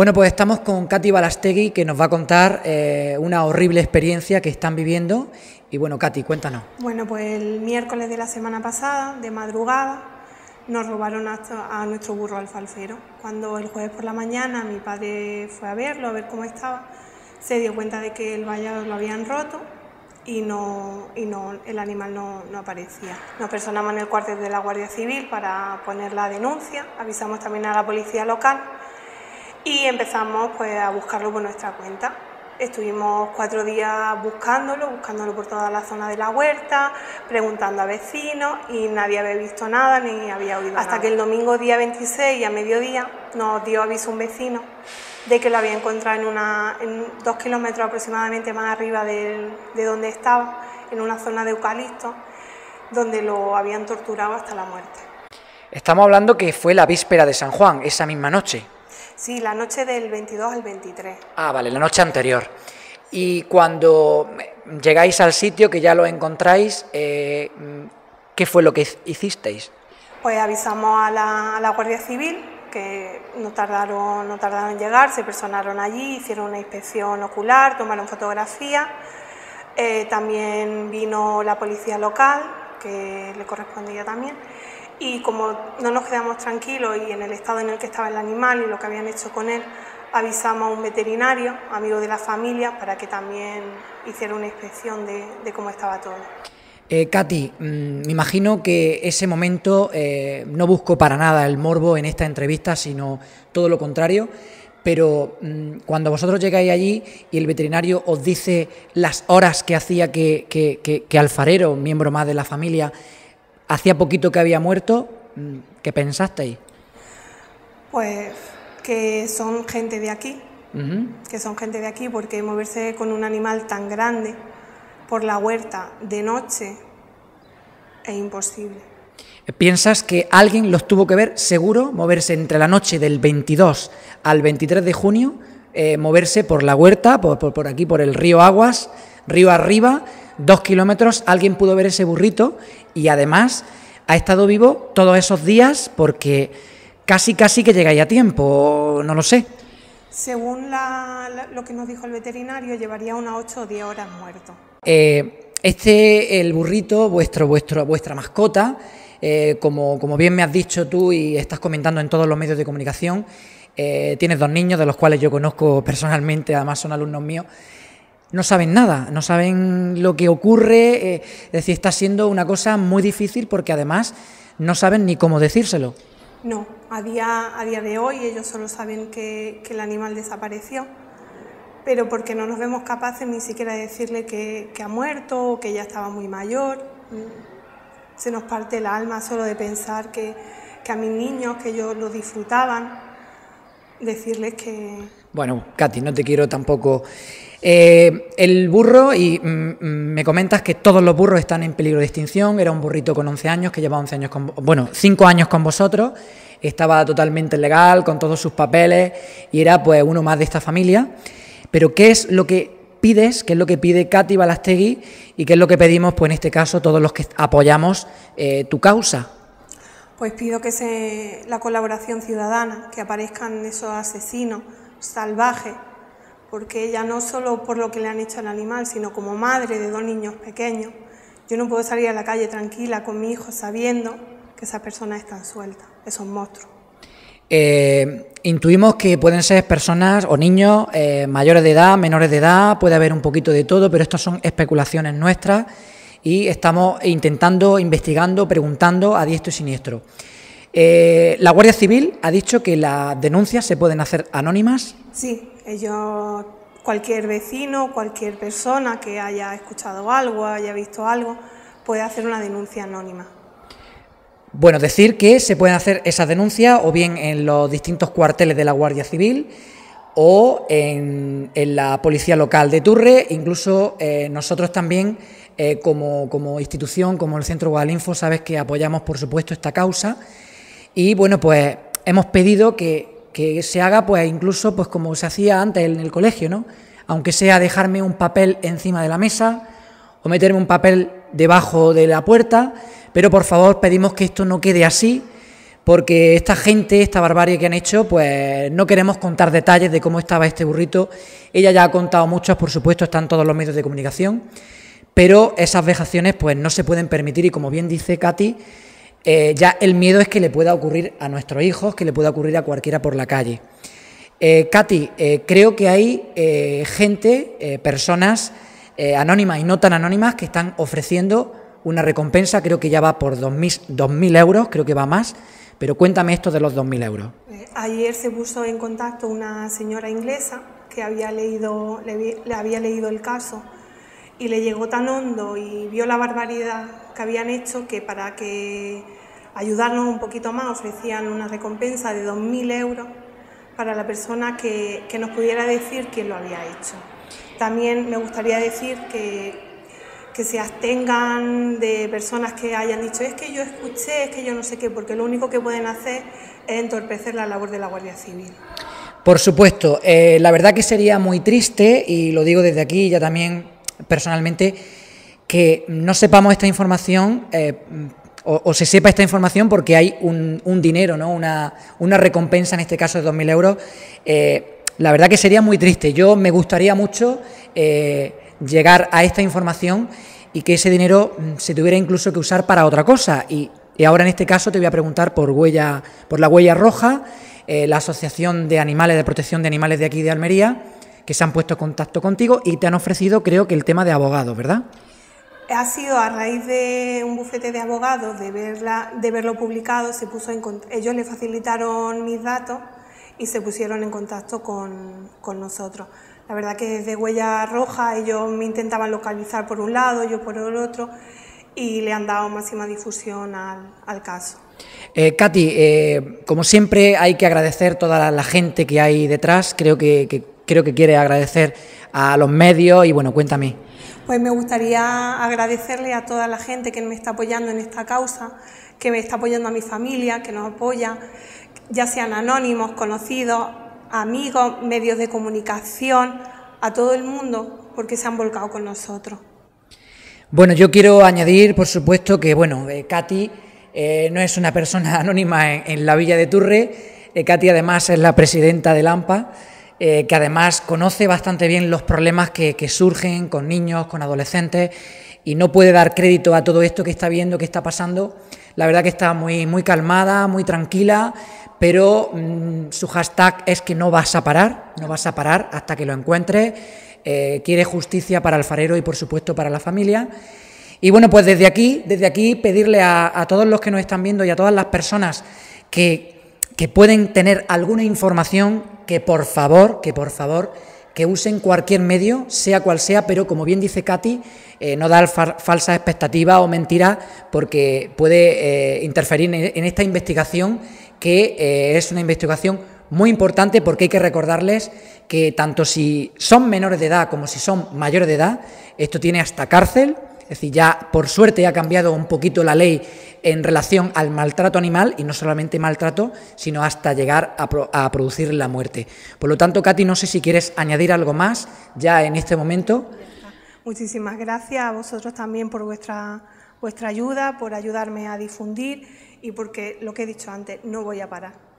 Bueno, pues estamos con Katy Balastegui que nos va a contar eh, una horrible experiencia que están viviendo. Y bueno, Katy, cuéntanos. Bueno, pues el miércoles de la semana pasada, de madrugada, nos robaron a, nuestro burro alfalfero. Cuando el jueves por la mañana mi padre fue a verlo, a ver cómo estaba, se dio cuenta de que el vallado lo habían roto y, no, y no, el animal no, no, aparecía. Nos personamos en el cuartel de la Guardia Civil para poner la denuncia, avisamos también a la policía local y empezamos pues, a buscarlo por nuestra cuenta. Estuvimos cuatro días buscándolo, buscándolo por toda la zona de la huerta, preguntando a vecinos y nadie había visto nada ni había oído Hasta que el domingo día 26 a mediodía nos dio aviso un vecino de que lo había encontrado en, una, en dos kilómetros aproximadamente más arriba de, de donde estaba, en una zona de eucalipto, donde lo habían torturado hasta la muerte. Estamos hablando que fue la víspera de San Juan, esa misma noche. Sí, la noche del 22 al 23. Ah, vale, la noche anterior. Y cuando llegáis al sitio, que ya lo encontráis, eh, ¿qué fue lo que hicisteis? Pues avisamos a la, Guardia Civil, que no tardaron, no tardaron en llegar, se personaron allí, hicieron una inspección ocular, tomaron fotografías. Eh, también vino la policía local, que le correspondía también y como no nos quedamos tranquilos y en el estado en el que estaba el animal y lo que habían hecho con él, avisamos a un veterinario, amigo de la familia, para que también hiciera una inspección de, cómo estaba todo. Eh, Katy, mm, me imagino que ese momento eh, no busco para nada el morbo en esta entrevista, sino todo lo contrario. Pero mm, cuando vosotros llegáis allí y el veterinario os dice las horas que hacía que, que, que miembro más de la familia, hacía poquito que había muerto, mm, ¿qué pensasteis? Pues que son gente de aquí, que son gente de aquí, porque moverse con un animal tan grande por la huerta de noche es imposible. ¿Piensas que alguien los tuvo que ver seguro, moverse entre la noche del 22 al 23 de junio, eh, moverse por la huerta, por, por, aquí, por el río Aguas, río arriba, dos kilómetros, alguien pudo ver ese burrito y además ha estado vivo todos esos días porque casi casi que llegáis a tiempo, no lo sé. Según lo que nos dijo el veterinario, llevaría unas 8 o 10 horas muerto. Eh, este, el burrito, vuestro, vuestro, vuestra mascota, eh, como, como, bien me has dicho tú y estás comentando en todos los medios de comunicación, eh, tienes dos niños de los cuales yo conozco personalmente, además son alumnos míos no saben nada, no saben lo que ocurre, eh, es decir, está siendo una cosa muy difícil porque además no saben ni cómo decírselo. No, a día, a día de hoy ellos solo saben que, el animal desapareció, pero porque no nos vemos capaces ni siquiera de decirle que, ha muerto o que ya estaba muy mayor. Se nos parte el alma solo de pensar que, que a mis niños, que ellos lo disfrutaban, decirles que... Bueno, Katy, no te quiero tampoco eh, el burro, y mm, mm, me comentas que todos los burros están en peligro de extinción, era un burrito con 11 años, que llevaba 11 años con, bueno, 5 años con vosotros, estaba totalmente legal, con todos sus papeles, y era pues uno más de esta familia. Pero ¿qué es lo que pides, qué es lo que pide Katy Balastegui y qué es lo que pedimos, pues en este caso, todos los que apoyamos eh, tu causa? Pues pido que se, la colaboración ciudadana, que aparezcan esos asesinos salvajes porque ella no solo por lo que le han hecho al animal, sino como madre de dos niños pequeños, yo no puedo salir a la calle tranquila con mi hijo sabiendo que esa persona está suelta, esos monstruos. Eh, intuimos que pueden ser personas o niños eh, mayores de edad, menores de edad, puede haber un poquito de todo, pero estas son especulaciones nuestras y estamos intentando, investigando, preguntando a diestro y siniestro. Eh, la Guardia Civil ha dicho que las denuncias se pueden hacer anónimas. Sí, ellos, cualquier vecino, cualquier persona que haya escuchado algo, haya visto algo, puede hacer una denuncia anónima. Bueno, decir que se pueden hacer esas denuncias o bien en los distintos cuarteles de la Guardia Civil o en, la Policía Local de Turre, incluso eh, nosotros también eh, como, como, institución, como el Centro Guadalinfo, sabes que apoyamos por supuesto esta causa y bueno, pues hemos pedido que que se haga pues incluso pues como se hacía antes en el colegio, ¿no? Aunque sea dejarme un papel encima de la mesa o meterme un papel debajo de la puerta, pero por favor pedimos que esto no quede así, porque esta gente, esta barbarie que han hecho, pues no queremos contar detalles de cómo estaba este burrito. Ella ya ha contado muchos, por supuesto, están todos los medios de comunicación, pero esas vejaciones pues no se pueden permitir y como bien dice Katy, eh, ya el miedo es que le pueda ocurrir a nuestros hijos, que le pueda ocurrir a cualquiera por la calle. Eh, Katy, eh, creo que hay gente, personas anónimas y no tan anónimas que están ofreciendo una recompensa, creo que ya va por 2.000 euros, creo que va más, pero cuéntame esto de los 2.000 euros. ayer se puso en contacto una señora inglesa que había leído, le, le había leído el caso y le llegó tan hondo y vio la barbaridad que habían hecho que para que ayudarnos un poquito más ofrecían una recompensa de 2.000 euros para la persona que, nos pudiera decir quién lo había hecho. También me gustaría decir que, que se abstengan de personas que hayan dicho es que yo escuché, es que yo no sé qué, porque lo único que pueden hacer es entorpecer la labor de la Guardia Civil. Por supuesto, eh, la verdad que sería muy triste, y lo digo desde aquí ya también personalmente, que no sepamos esta información eh, o, se sepa esta información porque hay un, dinero, ¿no? Una, una, recompensa, en este caso de 2.000 euros. Eh, la verdad que sería muy triste. Yo me gustaría mucho eh, llegar a esta información y que ese dinero mm, se tuviera incluso que usar para otra cosa. Y, ahora en este caso te voy a preguntar por, huella, por la huella roja, la Asociación de Animales de Protección de Animales de aquí de Almería, que se han puesto en contacto contigo y te han ofrecido, creo que el tema de abogado, ¿verdad? ha sido a raíz de un bufete de abogados, de, verla, de verlo publicado, se puso en, ellos le facilitaron mis datos y se pusieron en contacto con, con, nosotros. La verdad que desde Huella Roja ellos me intentaban localizar por un lado, yo por el otro, y le han dado máxima difusión al, al caso. Eh, Katy, eh, como siempre hay que agradecer toda la, gente que hay detrás, creo que, que, creo que quiere agradecer a los medios y bueno, cuéntame. Pues me gustaría agradecerle a toda la gente que me está apoyando en esta causa, que me está apoyando a mi familia, que nos apoya, ya sean anónimos, conocidos, amigos, medios de comunicación, a todo el mundo, porque se han volcado con nosotros. Bueno, yo quiero añadir, por supuesto, que bueno, eh, Katy eh, no es una persona anónima en, la Villa de Turre. Eh, Katy además es la presidenta del AMPA. Eh, que además conoce bastante bien los problemas que, surgen con niños, con adolescentes, y no puede dar crédito a todo esto que está viendo, que está pasando. La verdad que está muy, muy calmada, muy tranquila, pero mm, su hashtag es que no vas a parar, no vas a parar hasta que lo encuentres. Eh, quiere justicia para el farero y por supuesto para la familia. Y bueno, pues desde aquí, desde aquí pedirle a, a todos los que nos están viendo y a todas las personas que, que pueden tener alguna información que por favor, que por favor, que usen cualquier medio, sea cual sea, pero como bien dice Katy, eh, no dar falsas expectativas o mentiras porque puede eh, interferir en, esta investigación que eh, es una investigación muy importante porque hay que recordarles que tanto si son menores de edad como si son mayores de edad, esto tiene hasta cárcel, es decir, ya por suerte ha cambiado un poquito la ley en relación al maltrato animal y no solamente maltrato, sino hasta llegar a, producir la muerte. Por lo tanto, Katy, no sé si quieres añadir algo más ya en este momento. Muchísimas gracias a vosotros también por vuestra, vuestra ayuda, por ayudarme a difundir y porque, lo que he dicho antes, no voy a parar.